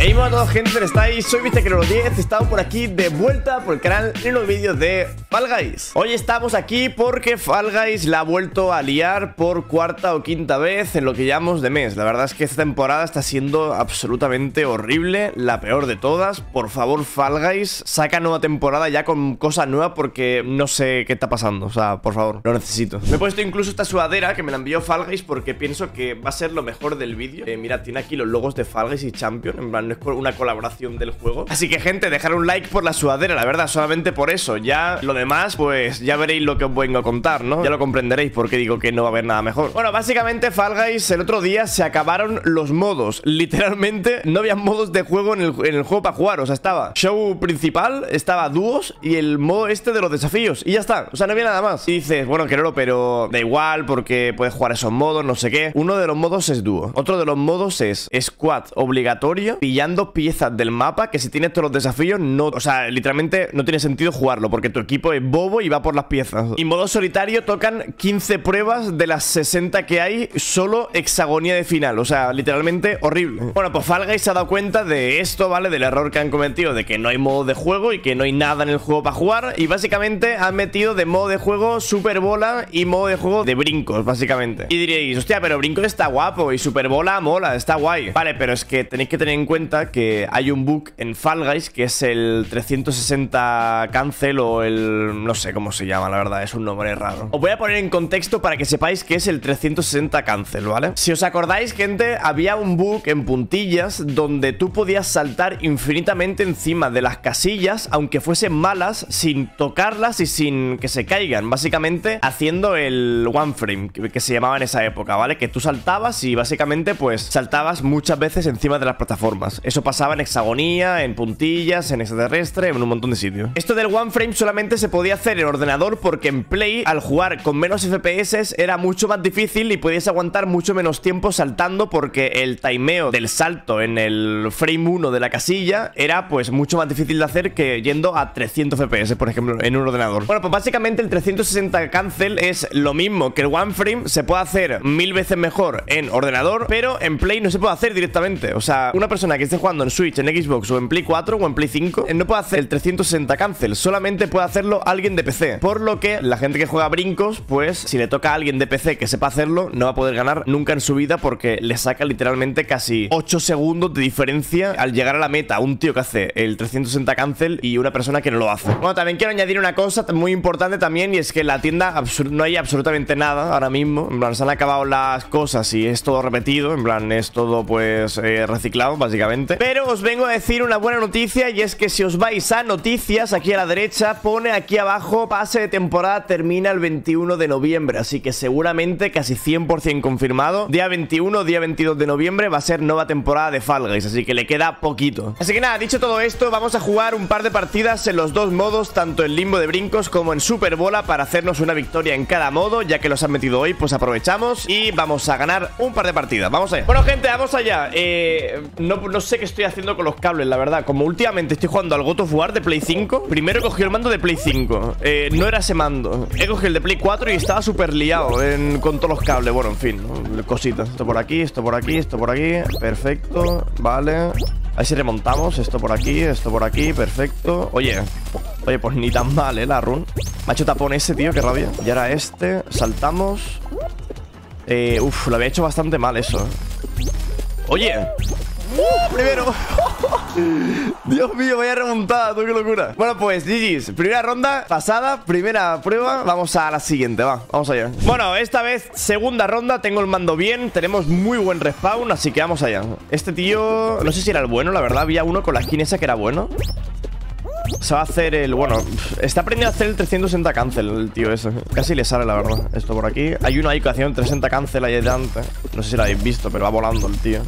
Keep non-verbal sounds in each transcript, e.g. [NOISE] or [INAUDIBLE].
Hey, hola a todos gente, ¿cómo estáis? Soy Vicecrero 10, he estado por aquí de vuelta por el canal en los vídeos de Fall Guys. Hoy estamos aquí porque Fall Guys la ha vuelto a liar por cuarta o quinta vez en lo que llamamos de mes. La verdad es que esta temporada está siendo absolutamente horrible, la peor de todas. Por favor Fall Guys, saca nueva temporada ya con cosas nuevas porque no sé qué está pasando. O sea, por favor, lo necesito. Me he puesto incluso esta sudadera que me la envió Fall Guys porque pienso que va a ser lo mejor del vídeo. Eh, Mira, tiene aquí los logos de Fall Guys y Champion, en plan es una colaboración del juego. Así que, gente, dejar un like por la sudadera, la verdad, solamente por eso. Ya lo demás, pues ya veréis lo que os vengo a contar, ¿no? Ya lo comprenderéis porque digo que no va a haber nada mejor. Bueno, básicamente, Fall Guys, el otro día se acabaron los modos. [LAUGHS] Literalmente, no había modos de juego en el, juego para jugar. O sea, estaba show principal, estaba dúos y el modo este de los desafíos. Y ya está. O sea, no había nada más. Y dices, bueno, no pero da igual porque puedes jugar esos modos, no sé qué. Uno de los modos es dúo. Otro de los modos es squad obligatorio, pillando piezas del mapa que si tienes todos los desafíos, no, o sea, literalmente no tiene sentido jugarlo porque tu equipo es bobo y va por las piezas. Y modo solitario tocan 15 pruebas de las 60 que hay, solo hexagonía de final, o sea, literalmente horrible. Bueno, pues Fall se ha dado cuenta de esto, ¿vale? Del error que han cometido, de que no hay modo de juego y que no hay nada en el juego para jugar y básicamente han metido de modo de juego super bola y modo de juego de brincos, básicamente. Y diréis, hostia, pero brincos está guapo y super bola mola, está guay. Vale, pero es que tenéis que tener en cuenta que hay un bug en Fall Guys que es el 360 cancel o el... no sé cómo se llama, la verdad, es un nombre raro. Os voy a poner en contexto para que sepáis que es el 360 cancel, ¿vale? Si os acordáis, gente, había un bug en puntillas donde tú podías saltar infinitamente encima de las casillas, aunque fuesen malas, sin tocarlas y sin que se caigan, básicamente haciendo el one frame, que, que se llamaba en esa época, ¿vale? Que tú saltabas y básicamente pues saltabas muchas veces encima de las plataformas. Eso pasaba en hexagonía, en puntillas, en extraterrestre, en un montón de sitios. Esto del one frame solamente se podía hacer en ordenador porque en Play, al jugar con menos FPS, era mucho más difícil y podías aguantar mucho menos tiempo saltando porque el timeo del salto en el frame 1 de la casilla era pues mucho más difícil de hacer que yendo a 300 FPS, por ejemplo, en un ordenador. Bueno, pues básicamente el 360 cancel es lo mismo que el one frame, se puede hacer mil veces mejor en ordenador, pero en Play no se puede hacer directamente. O sea, una persona que esté jugando en Switch, en Xbox o en Play 4 o en Play 5, no puede hacer el 360 cancel, solamente puede hacerlo alguien de PC. Por lo que la gente que juega brincos, pues si le toca a alguien de PC que sepa hacerlo, no va a poder ganar nunca en su vida porque le saca literalmente casi 8 segundos de diferencia al llegar a la meta. Un tío que hace el 360 cancel y una persona que no lo hace. Bueno, también quiero añadir una cosa muy importante también y es que en la tienda no hay absolutamente nada ahora mismo. En plan, se han acabado las cosas y es todo repetido. En plan, es todo pues eh, reciclado, básicamente. Pero os vengo a decir una buena noticia y es que si os vais a noticias, aquí a la derecha, pone aquí abajo, pase de temporada termina el 21 de noviembre, así que seguramente casi 100% confirmado, día 21, día 22 de noviembre va a ser nueva temporada de Fall Guys, así que le queda poquito. Así que nada, dicho todo esto, vamos a jugar un par de partidas en los dos modos, tanto en limbo de brincos como en super bola, para hacernos una victoria en cada modo, ya que los han metido hoy, pues aprovechamos y vamos a ganar un par de partidas, vamos allá. Bueno gente, vamos allá, eh, no, no sé qué estoy haciendo con los cables, la verdad. Como últimamente estoy jugando al God of War de Play 5 Primero cogí el mando de Play 5 eh, No era ese mando. He cogido el de Play 4 y estaba súper liado Con todos los cables, bueno, en fin Cositas, esto por aquí, esto por aquí, esto por aquí. Perfecto, vale. A ver si remontamos, esto por aquí, esto por aquí. Perfecto, oye Oye, pues ni tan mal, eh, la run Macho tapón ese, tío, qué rabia. Y ahora este, saltamos. Eh, Uf, lo había hecho bastante mal eso. Oye ¡Uh! Primero [LAUGHS] Dios mío, vaya remontada, qué locura Bueno, pues GG's, primera ronda pasada Primera prueba, vamos a la siguiente, va Vamos allá Bueno, esta vez segunda ronda Tengo el mando bien, tenemos muy buen respawn Así que vamos allá Este tío, no sé si era el bueno, la verdad Había uno con la skin esa que era bueno se va a hacer el... Bueno, está aprendiendo a hacer el 360 cancel el tío ese. Casi le sale, la verdad. Esto por aquí. Hay uno ahí que hacía un 360 cancel ahí delante. No sé si lo habéis visto, pero va volando el tío.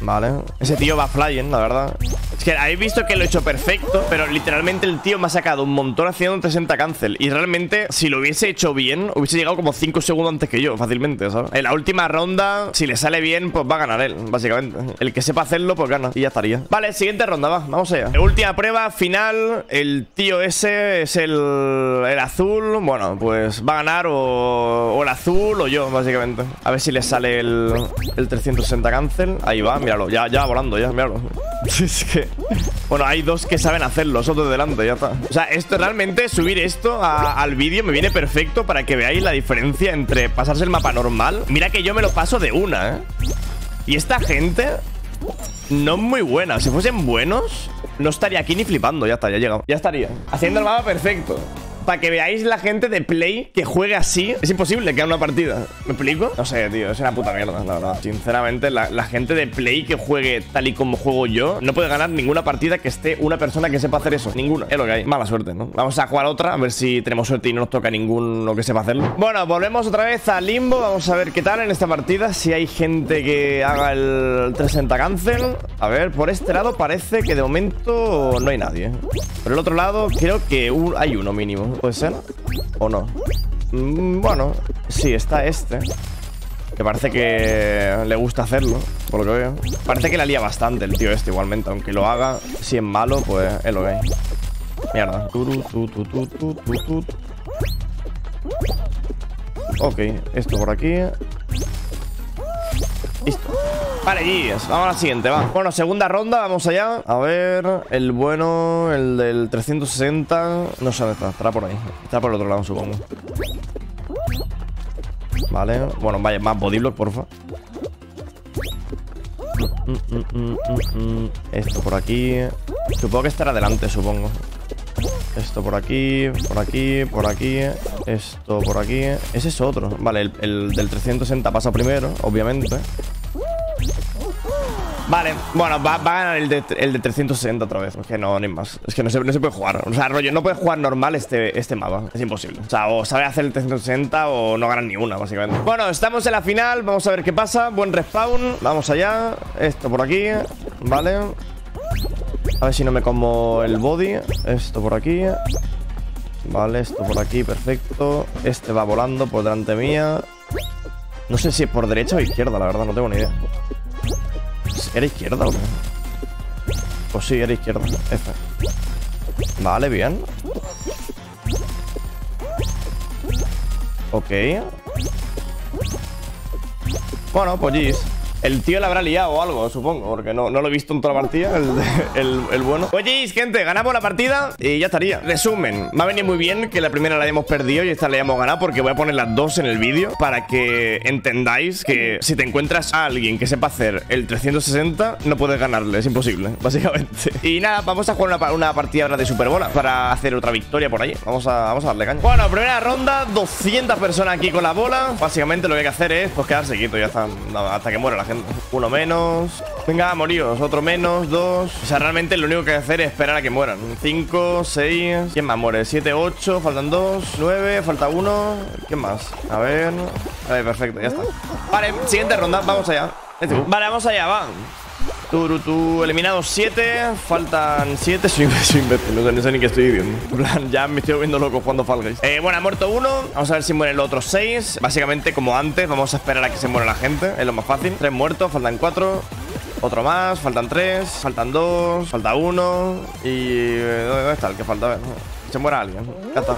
Vale. Ese tío va flying, la verdad. Es que habéis visto que lo he hecho perfecto, pero literalmente el tío me ha sacado un montón haciendo un 60 cancel. Y realmente, si lo hubiese hecho bien, hubiese llegado como 5 segundos antes que yo, fácilmente, ¿sabes? En la última ronda, si le sale bien, pues va a ganar él, básicamente. El que sepa hacerlo, pues gana. Y ya estaría. Vale, siguiente ronda, va, vamos allá. Última prueba, final. El tío ese es el, el azul. Bueno, pues va a ganar o, o el azul o yo, básicamente. A ver si le sale el, el 360 cancel. Ahí va, míralo. Ya, ya volando, ya, míralo. [LAUGHS] es que... Bueno, hay dos que saben hacerlo, otros de delante, ya está. O sea, esto realmente, subir esto al vídeo me viene perfecto para que veáis la diferencia entre pasarse el mapa normal. Mira que yo me lo paso de una, ¿eh? Y esta gente no es muy buena. Si fuesen buenos, no estaría aquí ni flipando. Ya está, ya he llegado. Ya estaría. Haciendo el mapa perfecto para que veáis la gente de Play que juegue así, es imposible que haga una partida. ¿Me explico? No sé, tío, es una puta mierda, la verdad. Sinceramente, la, gente de Play que juegue tal y como juego yo no puede ganar ninguna partida que esté una persona que sepa hacer eso. Ninguna. Es lo que hay. Mala suerte, ¿no? Vamos a jugar otra, a ver si tenemos suerte y no nos toca ninguno que sepa hacerlo. Bueno, volvemos otra vez a Limbo. Vamos a ver qué tal en esta partida. Si hay gente que haga el 360 cancel. A ver, por este lado parece que de momento no hay nadie. Por el otro lado, creo que hay uno mínimo. ¿Puede ser? ¿O no? Mm, bueno, sí, está este Que parece que le gusta hacerlo Por lo que veo. Parece que la lía bastante el tío este igualmente Aunque lo haga, si es malo, pues es lo que hay. Mierda. Ok, esto por aquí. Listo Vale, Gis, vamos a la siguiente, va. Bueno, segunda ronda, vamos allá. A ver, el bueno, el del 360 No sé dónde está, estará por ahí. Está por el otro lado, supongo. Vale, bueno, vaya, más bodyblock, porfa. Esto por aquí. Supongo que estará adelante, supongo. Esto por aquí, por aquí, por aquí. Esto por aquí. Ese es otro. Vale, el, el del 360 pasa primero, obviamente Vale, bueno, va, a ganar el de, el de 360 otra vez. Es que no, ni más. Es que no se, no se puede jugar. O sea, rollo, no puede jugar normal este, este mapa. Es imposible. O sea, o sabe hacer el 360 o no ganan ni una, básicamente. Bueno, estamos en la final. Vamos a ver qué pasa. Buen respawn. Vamos allá. Esto por aquí. Vale. A ver si no me como el body. Esto por aquí. Vale, esto por aquí, perfecto. Este va volando por delante mía. No sé si es por derecha o izquierda, la verdad, no tengo ni idea. ¿Era izquierda o qué? Pues sí, era izquierda. F. Vale, bien. Ok. Bueno, pues. El tío le habrá liado o algo, supongo, porque no, no lo he visto en toda la partida, el, el, bueno. Oye, gente, ganamos la partida y ya estaría. Resumen, me ha venido muy bien que la primera la hayamos perdido y esta la hayamos ganado porque voy a poner las dos en el vídeo para que entendáis que si te encuentras a alguien que sepa hacer el 360, no puedes ganarle, es imposible, [LAUGHS] básicamente. Y nada, vamos a jugar una, una partida ahora de Superbola para hacer otra victoria por ahí. Vamos a, vamos a darle caña. Bueno, primera ronda, 200 personas aquí con la bola. Básicamente lo que hay que hacer es pues quedarse quieto, ya está, hasta que muera la gente. Uno menos. Venga, moríos. Otro menos, dos. O sea, realmente lo único que hay que hacer es esperar a que mueran. Cinco, seis. ¿Quién más muere? Siete, ocho. Faltan dos. Nueve. Falta uno. ¿Quién más? A ver. Vale, perfecto, ya está. Vale, siguiente ronda. Vamos allá. Vale, vamos allá, va. Turutu, eliminados 7, faltan 7, soy, [LAUGHS] soy imbécil, no sé, ni qué estoy viendo. En plan, ya me estoy viendo loco jugando Fall Guys. Eh, bueno, ha muerto uno, vamos a ver si mueren los otros 6. Básicamente, como antes, vamos a esperar a que se muera la gente, es lo más fácil. 3 muertos, faltan 4. Otro más, faltan 3, faltan 2, falta 1. Y... ¿Dónde está el que falta? A ver se muera alguien. Ya está.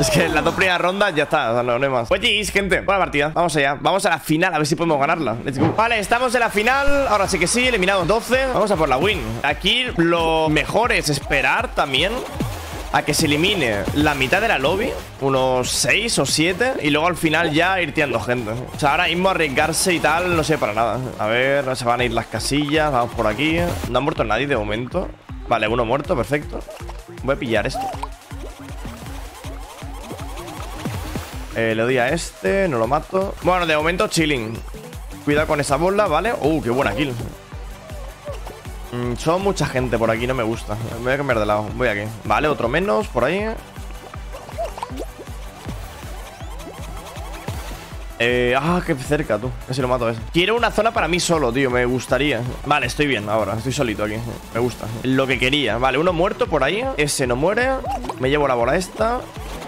Es que en las dos primeras rondas ya está, no, hay más. Oye, gente, buena partida. Vamos allá. Vamos a la final, a ver si podemos ganarla. Vale, estamos en la final. Ahora sí que sí, eliminados 12. Vamos a por la win. Aquí lo mejor es esperar también a que se elimine la mitad de la lobby, unos 6 o 7, y luego al final ya ir tirando gente. O sea, ahora mismo arriesgarse y tal, no sé para nada. A ver, se van a ir las casillas, vamos por aquí. No ha muerto nadie de momento. Vale, uno muerto, perfecto. Voy a pillar esto. Eh, le doy a este, no lo mato. Bueno, de momento chilling. Cuidado con esa bola, ¿vale? Uh, qué buena kill. Mm, son mucha gente por aquí, no me gusta. Me voy a cambiar de lado. Voy aquí. Vale, otro menos por ahí. Eh, ah, qué cerca, tú. Casi lo mato eso. Quiero una zona para mí solo, tío. Me gustaría. Vale, estoy bien ahora. Estoy solito aquí. Me gusta. Lo que quería. Vale, uno muerto por ahí. Ese no muere. Me llevo la bola esta.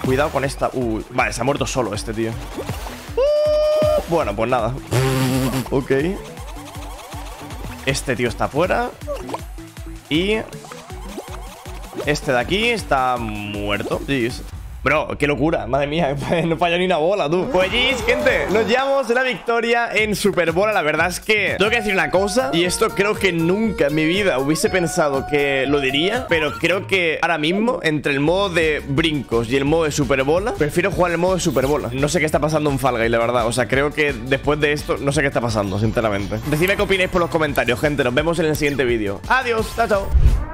Cuidado con esta. Uh, vale, se ha muerto solo este tío. Uh, bueno, pues nada. ok. Este tío está fuera. Y... Este de aquí está muerto. Sí, Bro, qué locura, madre mía, [LAUGHS] no falla ni una bola, tú. Pues gente, nos llevamos la victoria en Super Bowl. La verdad es que tengo que decir una cosa Y esto creo que nunca en mi vida hubiese pensado que lo diría Pero creo que ahora mismo, entre el modo de brincos y el modo de Super Bola Prefiero jugar el modo de Super Bola No sé qué está pasando en Fall la verdad. O sea, creo que después de esto, no sé qué está pasando, sinceramente. Decidme qué opináis por los comentarios, gente. Nos vemos en el siguiente vídeo. Adiós, chao, chao